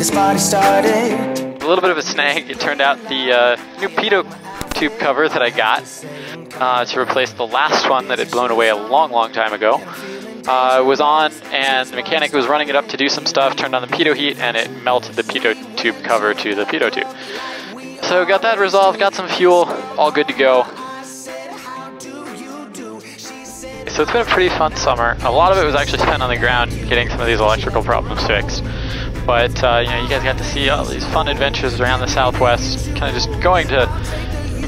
this party started. A little bit of a snag. It turned out the uh, new pitot tube cover that I got uh, to replace the last one that had blown away a long, long time ago uh, was on, and the mechanic was running it up to do some stuff, turned on the pitot heat, and it melted the pitot tube cover to the pitot tube. So got that resolved, got some fuel, all good to go. So it's been a pretty fun summer. A lot of it was actually spent on the ground getting some of these electrical problems fixed. But uh, you know, you guys got to see all these fun adventures around the Southwest, kind of just going to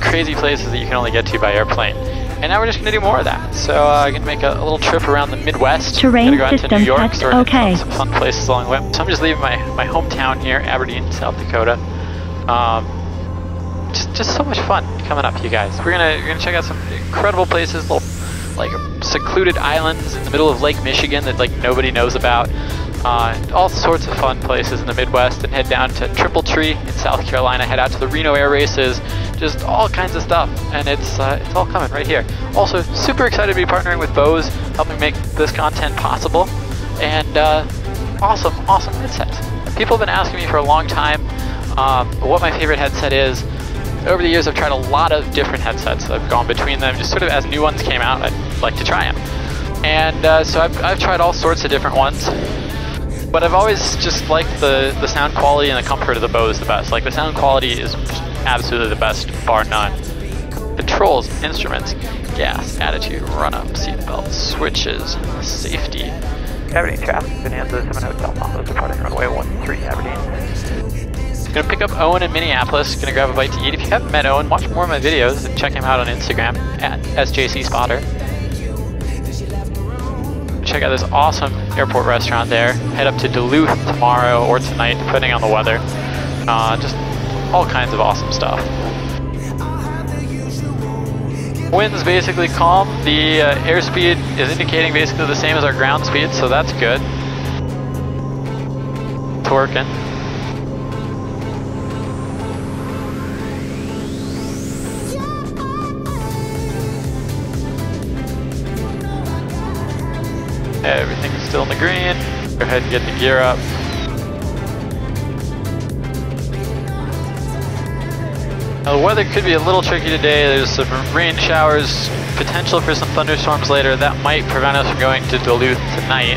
crazy places that you can only get to by airplane. And now we're just going to do more of that. So uh, I'm going to make a, a, little trip around the Midwest. Terrain go out to New York, so okay. some fun places along the way. So I'm just leaving my, my hometown here, Aberdeen, South Dakota. Um, just just so much fun coming up, you guys. We're gonna we're gonna check out some incredible places, little like secluded islands in the middle of Lake Michigan that like nobody knows about. Uh, all sorts of fun places in the Midwest and head down to Triple Tree in South Carolina, head out to the Reno Air Races, just all kinds of stuff, and it's uh, it's all coming right here. Also, super excited to be partnering with Bose, helping make this content possible, and uh, awesome, awesome headsets. People have been asking me for a long time um, what my favorite headset is. Over the years, I've tried a lot of different headsets. I've gone between them, just sort of as new ones came out, I'd like to try them. And uh, so I've, I've tried all sorts of different ones. But I've always just liked the, the sound quality and the comfort of the Bose the best. Like the sound quality is absolutely the best, bar none. Controls, instruments, gas, attitude, run-up, seatbelt, switches, safety. Aberdeen traffic, Bonanza 7 Hotel Papa, departing runway 13 Aberdeen. Gonna pick up Owen in Minneapolis, gonna grab a bite to eat. If you haven't met Owen, watch more of my videos and check him out on Instagram at SJC Spotter check out this awesome airport restaurant there. Head up to Duluth tomorrow or tonight, depending on the weather. Uh, just all kinds of awesome stuff. Wind's basically calm. The uh, airspeed is indicating basically the same as our ground speed, so that's good. It's working. Everything's still in the green. Go ahead and get the gear up. Now the weather could be a little tricky today. There's some rain showers, potential for some thunderstorms later. That might prevent us from going to Duluth tonight.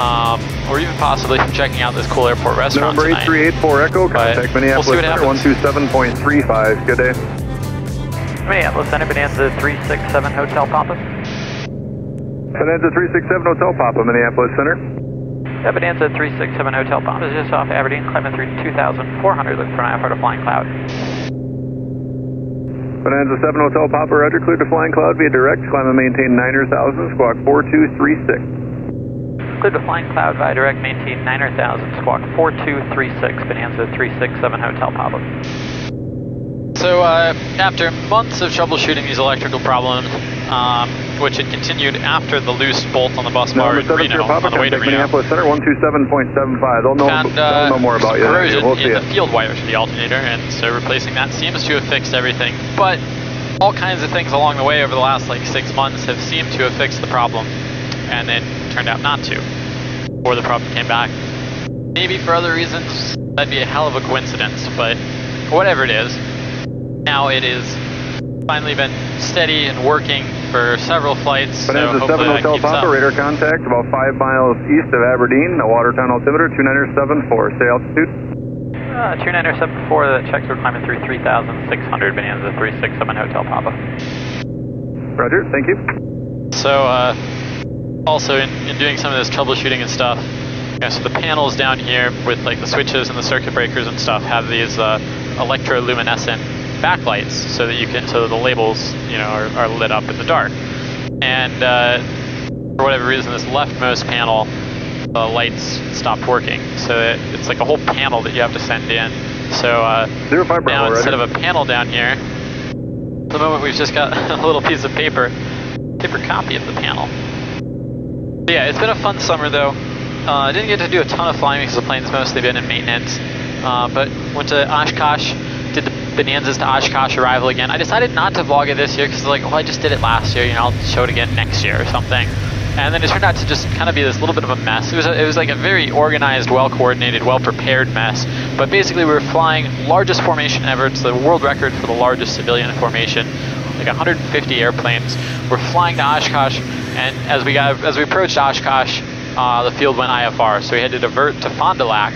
Um, or even possibly from checking out this cool airport restaurant Number 8384 Echo, contact Minneapolis we'll Center 127.35. Good day. Minneapolis Center, Bonanza 367 Hotel Papa. Bonanza 367 Hotel Papa, Minneapolis Center. Yeah, Bonanza 367 Hotel Papa is just off Aberdeen, climbing through 2,400, looking for an IFR to Flying Cloud. Bonanza 7 Hotel Papa, Roger, cleared to Flying Cloud via direct, climb and maintain 9000, squawk 4236. Cleared to Flying Cloud via direct, maintain 9000, squawk 4236, Bonanza 367 Hotel Papa. So uh, after months of troubleshooting these electrical problems, um, which had continued after the loose bolt on the bus bar in Reno, on the way to Reno. Minneapolis Center, 127.75. They'll know, uh, they'll know more about you. corrosion We'll in the field wires for the alternator, and so replacing that seems to have fixed everything. But all kinds of things along the way over the last like six months have seemed to have fixed the problem, and then turned out not to, or the problem came back. Maybe for other reasons, that'd be a hell of a coincidence, but whatever it is, now it is finally been steady and working for several flights. Bonanza so 7 Hotel keeps Papa, up. contact about 5 miles east of Aberdeen, a watertown altimeter 2974. Stay altitude. Uh, 2974, that checks we're climbing through 3,600, Bonanza 367 Hotel Papa. Roger, thank you. So, uh, also in, in doing some of this troubleshooting and stuff, know, so the panels down here with like the switches and the circuit breakers and stuff have these uh, electroluminescent backlights so that you can, so the labels, you know, are, are lit up in the dark. And uh, for whatever reason, this leftmost panel, the lights stopped working. So it, it's like a whole panel that you have to send in. So uh, now instead of a panel down here, at the moment we've just got a little piece of paper, paper copy of the panel. But yeah, it's been a fun summer though. Uh, I didn't get to do a ton of flying because the plane's mostly been in maintenance. Uh, but went to Oshkosh, Bonanzas to Oshkosh arrival again. I decided not to vlog it this year because like, well, I just did it last year. You know, I'll show it again next year or something. and then it turned out to just kind of be this little bit of a mess. It was a, it was like a very organized, well coordinated, well prepared mess. But basically, we were flying largest formation ever. It's the world record for the largest civilian formation, like 150 airplanes. We're flying to Oshkosh, and as we got as we approached Oshkosh, uh, the field went IFR, so we had to divert to Fond du Lac,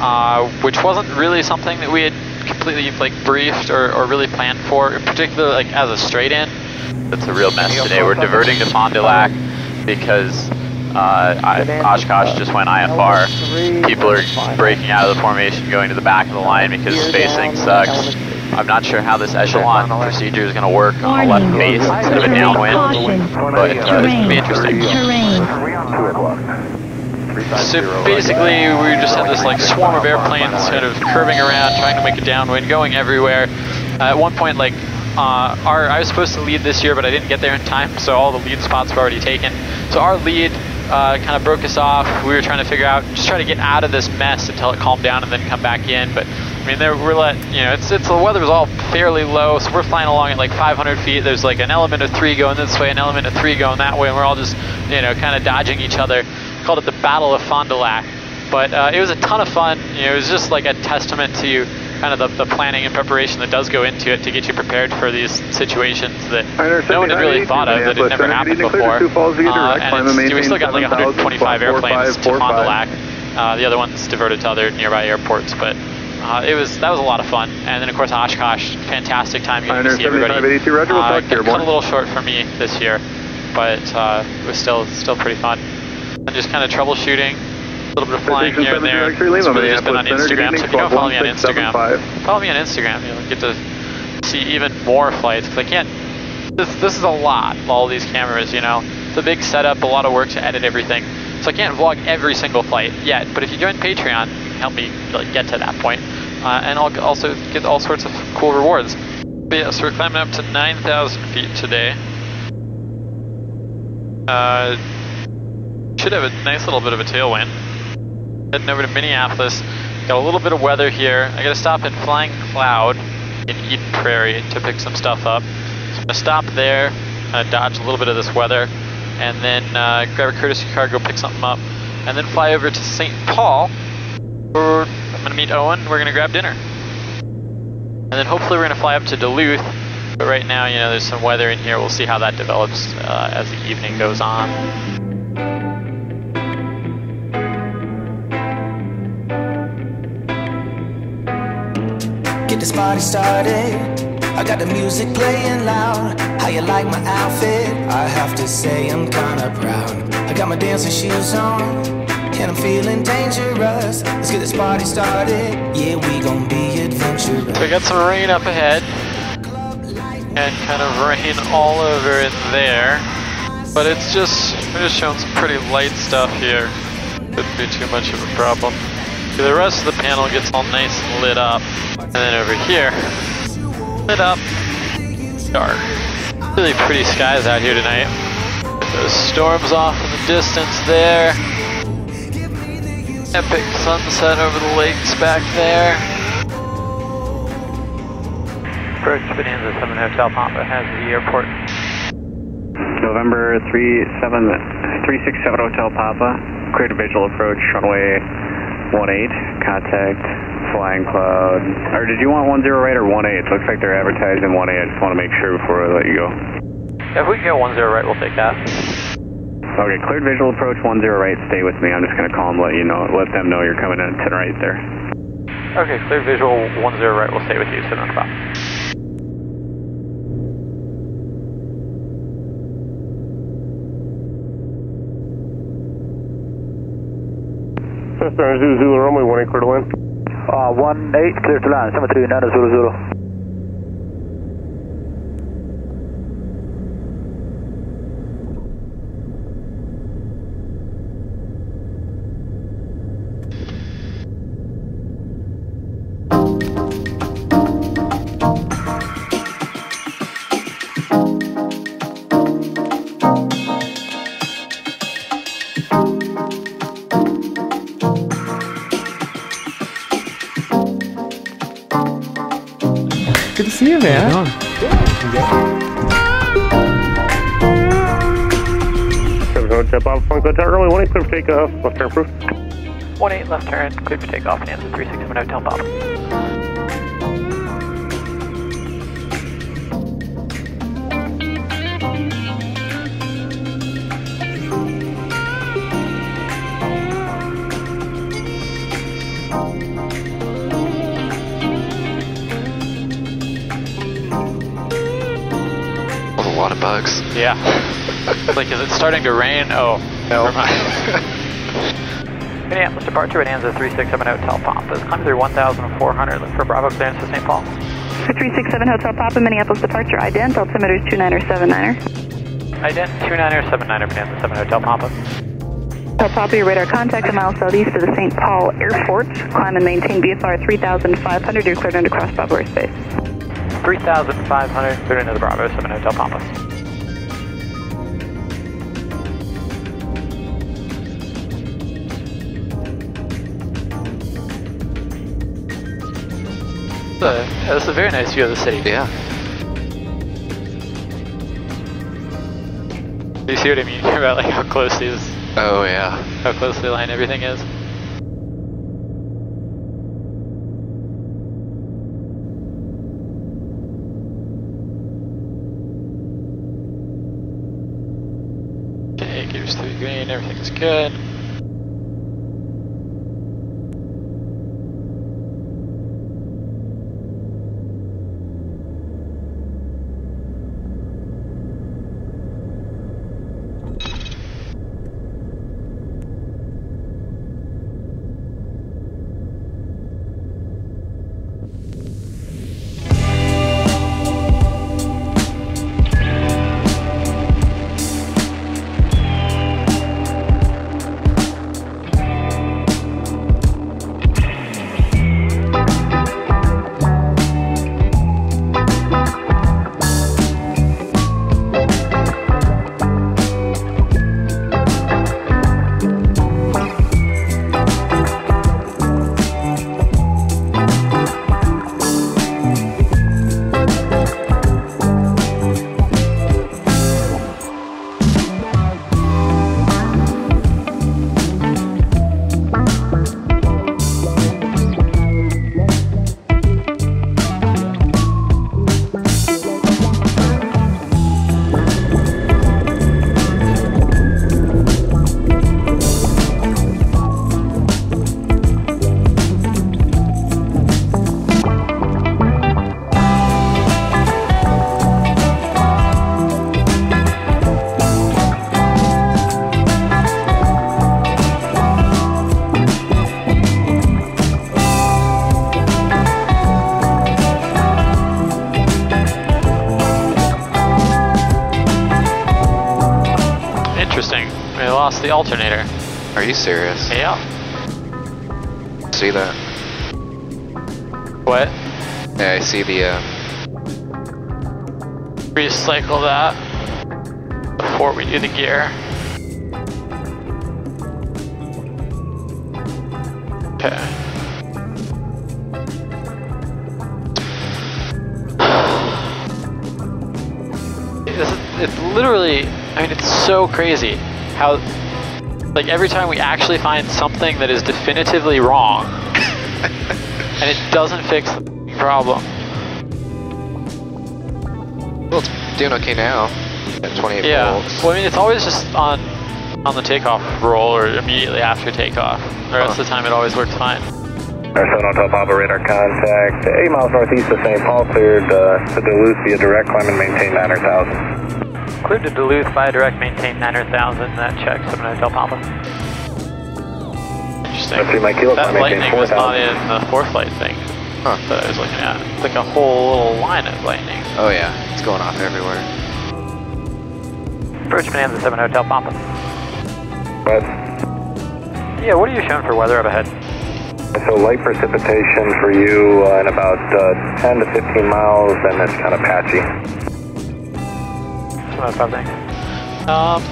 uh, which wasn't really something that we had completely like briefed or, or really planned for, particularly like as a straight in. That's a real mess today. We're diverting to Fond du Lac because uh, I, Oshkosh just went IFR. People are breaking out of the formation, going to the back of the line because spacing sucks. I'm not sure how this echelon procedure is going to work on a left base instead of a downwind, but uh, it's going to be interesting. So basically, we just had this like swarm of airplanes kind of curving around, trying to make a downwind, going everywhere. Uh, at one point, like uh, our I was supposed to lead this year, but I didn't get there in time, so all the lead spots were already taken. So our lead uh, kind of broke us off. We were trying to figure out, just try to get out of this mess until it calmed down and then come back in. But I mean, there, we're let, you know, it's it's the weather was all fairly low, so we're flying along at like 500 feet. There's like an element of three going this way, an element of three going that way, and we're all just, you know, kind of dodging each other. Called it the Battle of Fond du Lac. But uh, it was a ton of fun. You know, it was just like a testament to kind of the, the, planning and preparation that does go into it to get you prepared for these situations that no one had really thought of, that had never happened before. Uh, and we still got like 125 airplanes to Fond du Lac. Uh, the other ones diverted to other nearby airports, but uh, it was that was a lot of fun. And then of course Oshkosh, fantastic time getting to see everybody. Uh, cut a little short for me this year, but uh, it was still still pretty fun. And just kind of troubleshooting, a little bit of flying here and there. It's really just been on Instagram, so if you don't follow me on Instagram, follow me on Instagram. You'll get to see even more flights, because I can't, this, this is a lot, all these cameras, you know. It's a big setup, a lot of work to edit everything. So I can't vlog every single flight yet, but if you join Patreon, you can help me like, get to that point. Uh, and I'll also get all sorts of cool rewards. But yeah, so we're climbing up to 9,000 feet today. Uh, should have a nice little bit of a tailwind heading over to Minneapolis. Got a little bit of weather here. I gotta stop in Flying Cloud in Eden Prairie to pick some stuff up. So I'm gonna stop there, kind of dodge a little bit of this weather, and then uh, grab a courtesy car, go pick something up, and then fly over to St. Paul, where I'm gonna meet Owen, we're gonna grab dinner. And then hopefully we're gonna fly up to Duluth, but right now, you know, there's some weather in here. We'll see how that develops uh, as the evening goes on. This party started. I got the music playing loud. How you like my outfit? I have to say I'm kinda proud. I got my dancing shoes on, and I'm feeling dangerous. Let's get this party started. Yeah, we gon' be adventurous. We got some rain up ahead, and kind of rain all over in there. But it's just, we're just showing some pretty light stuff here. Couldn't be too much of a problem. The rest of the panel gets all nice and lit up. And then over here, lit up, dark. Really pretty skies out here tonight. Those storms off in the distance there. Epic sunset over the lakes back there. Approach Bonanza 7 Hotel Papa has the airport. November 37, 367 Hotel Papa, clear to visual approach, runway 18, contact Flying Cloud. Or did you want 10 right or 18? It looks like they're advertising 18. I just want to make sure before I let you go. If we can get 10 right, we'll take that. Okay, cleared visual approach 10 right. Stay with me. I'm just going to call them, let you know, let them know you're coming in 10 right there. Okay, cleared visual 10 right. We'll stay with you. Sit on the spot. Cessna Zulu Zulu Romeo 1 clear to land. Uh, 1 8 clear to land, 73 see you, man. Seven Hotel Step Funk Hotel Runway 18, clear for takeoff, left turn approved. 1-8 left turn, clear for takeoff, Bonanza 367 Hotel Papa. Lot of bugs. Yeah. like, is it starting to rain? Oh, No. never mind. Minneapolis departure Bonanza 367 Hotel Papa. Climb through 1,400. Look for Bravo clearance to St. Paul. 367 Hotel Papa, Minneapolis departure, ident, altimeter is 29er 79er. Ident 29er 79er Bonanza 7 Hotel Papa. Hotel Papa, your radar contact a mile southeast of the St. Paul Airport. Climb and maintain VFR 3500, you're cleared under cross Bravo airspace. 3,500 cleared into the Bravo 7 Hotel Papa. So, yeah, this is a very nice view of the city. Yeah. You see what I mean about like how close these, Oh yeah. how closely aligned everything is? Okay, gears three green, everything's alternator. Are you serious? Yeah. See that? What? Yeah, I see the. Uh, Recycle that before we do the gear. Okay. Is, it's literally, I mean, it's so crazy how, like, every time we actually find something that is definitively wrong, and it doesn't fix the problem. well, it's doing okay now. At 28 Yeah. volts. Well, I mean, it's always just on on the takeoff roll or immediately after takeoff. The rest of the time, it always works fine. Our 7 Hotel Papa radar contact, 8 miles northeast of St. Paul, cleared uh, to Duluth via direct climb and maintain 900,000. Cleared to Duluth via direct maintain 900,000. That checks 7 Hotel Papa. Interesting. That's 3 Mike Kilo, That climb maintain lightning was not in the ForeFlight thing Huh. that I was looking at. It's like a whole little line of lightning. Oh yeah, it's going off everywhere. Approach Bonanza 7 Hotel Papa. But, Yeah, what are you showing for weather up ahead? so light precipitation for you uh, in about uh, 10 to 15 miles, and it's kind of patchy. Some of those. Um,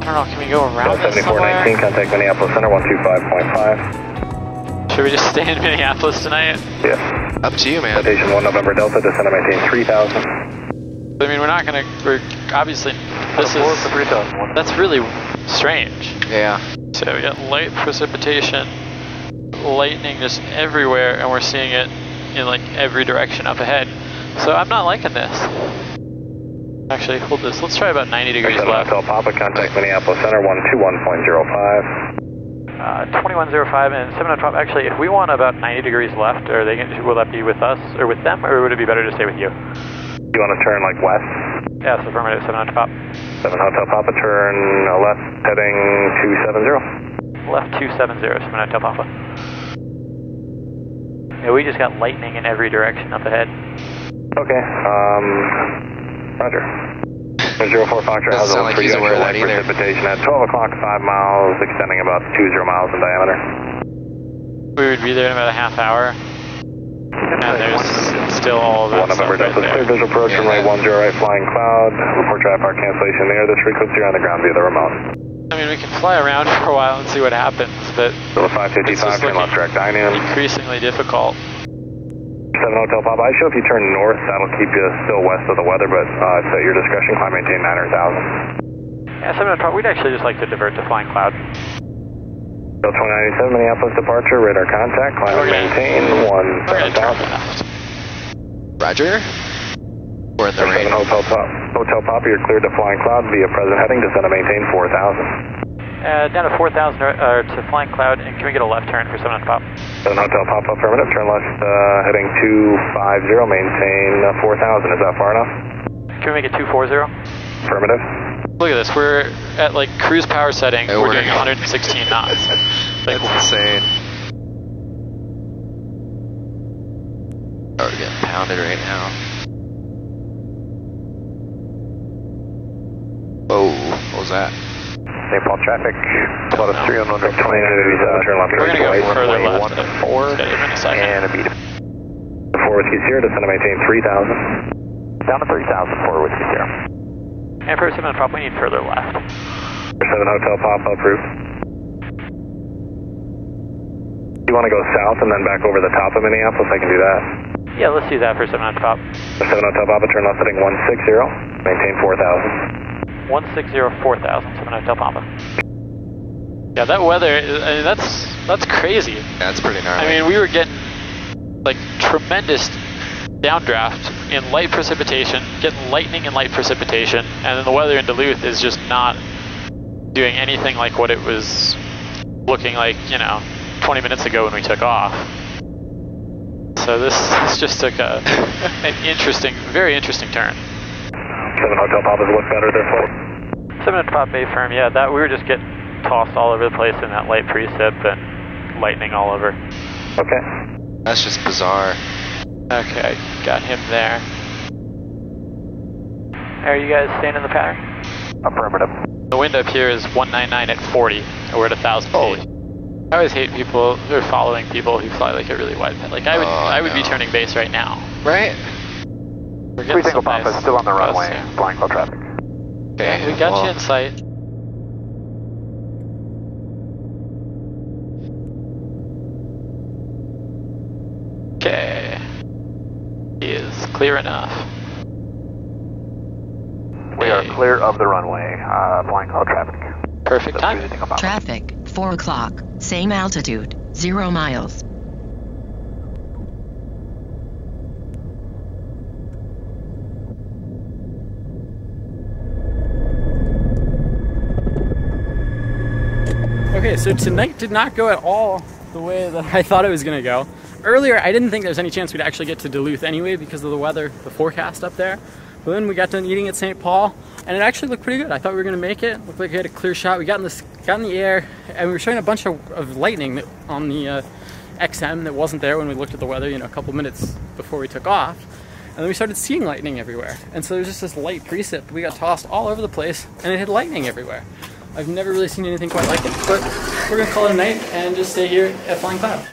I don't know. Can we go around Delta this somewhere? 7419, contact Minneapolis Center 125.5. Should we just stay in Minneapolis tonight? Yes. Up to you, man. Citation 1 November Delta, descend and maintain 3000. I mean, we're not gonna. We're obviously this is that's really strange. Yeah. So we got light precipitation, lightning just everywhere, and we're seeing it in like every direction up ahead. So I'm not liking this. Actually, hold this. Let's try about 90 degrees left. Hotel Papa, contact Minneapolis Center 121.05. Uh, 2105 and 7 top. Actually, if we want about 90 degrees left, are they gonna, will that be with us or with them, or would it be better to stay with you? You want to turn like west? Yes, affirmative. 7 top. 7 Hotel Papa, turn uh, left, heading 270. Left 270, 7 top Papa. Yeah, we just got lightning in every direction up ahead. Okay, um, roger. 04 Foxtrot has Doesn't sound a like he's aware of that light either. precipitation at 12 o'clock, 5 miles, extending about 20 miles in diameter. We would be there in about a half hour. And there's still all of that One November stuff Delta, right clear there. visual approach, Yeah, runway that- 10 right, flying cloud. Report drive power cancellation near this frequency or on the ground via the remote. I mean, we can fly around for a while and see what happens, but So It's 555, just turn left looking- direct Dynam. increasingly difficult. 7 Hotel Papa, I show if you turn north, that'll keep you still west of the weather, but uh, it's at your discretion, climb maintain 900,000. Yeah, 7 top. We'd actually just like to divert to flying cloud. So 2097, Minneapolis departure, radar contact, climb and We're gonna- maintain We're gonna 17000. Roger. We're in the 7. Hotel Papa, Hotel Papa, you're cleared to flying cloud via present heading, descend and maintain 4000. Uh, down to 4,000 uh, to flying cloud, and can we get a left turn for 7 top? 7 Hotel Papa, affirmative, turn left uh, heading 250, maintain uh, 4000. Is that far enough? Can we make it 240? Affirmative. Look at this. We're at like cruise power setting. Yeah, we're, we're- doing 116 knots. Like, That's insane. Oh, we're getting pounded right now. Oh, what was that? St. Paul traffic, about a 3 on 29 degrees, uh, turn left. we're gonna go further left. 14, Steady for a second. and a beat. 4 Whiskey Sierra, descend and maintain 3000. Down to 3000, 4 Whiskey Sierra. And for 7 top, we need further left. 7 Hotel Papa, approved. You want to go south and then back over the top of Minneapolis? I can do that. Yeah, let's do that for 7 top. 7 Hotel Papa, turn left heading 160, maintain 4000. 160 4000, 7 Hotel Papa. Yeah, that weather, I mean, that's that's crazy. That's pretty gnarly. I mean, we were getting like tremendous downdraft in light precipitation, getting lightning and light precipitation, and then the weather in Duluth is just not doing anything like what it was looking like, you know, 20 minutes ago when we took off. So this, this just took a, an interesting, very interesting turn. 7 Hotel Papa's look better there, folks. 7 top Bay firm, yeah, that we were just getting tossed all over the place in that light precip and lightning all over. Okay. That's just bizarre. Okay, got him there. Are you guys staying in the pattern? Affirmative. The wind up here is 199 at 40, and we're at 1,000 Holy. feet. I always hate people who are following people who fly like a really wide pit. Like I would, Oh, I would be turning base right now. Right? We're getting some nice gusts here. flying cloud traffic. Okay. We got well, you in sight. Okay. He is clear enough. We are clear of the runway, uh, flying cloud traffic. Perfect Doesn't time. anything about it. Traffic, 4 o'clock, same altitude, 0 miles. Okay, so tonight did not go at all the way that I thought it was to go. Earlier, I didn't think there was any chance we'd actually get to Duluth anyway because of the weather, the forecast up there. But then we got done eating at St. Paul, and it actually looked pretty good. I thought we were to make it. Looked like we had a clear shot. We got in the got in the air, and we were showing a bunch of, of lightning that, on the uh, XM that wasn't there when we looked at the weather. You know, a couple minutes before we took off. And then we started seeing lightning everywhere. And so there was just this light precip. We got tossed all over the place, and it had lightning everywhere. I've never really seen anything quite like it, but we're gonna call it a night and just stay here at Flying Cloud.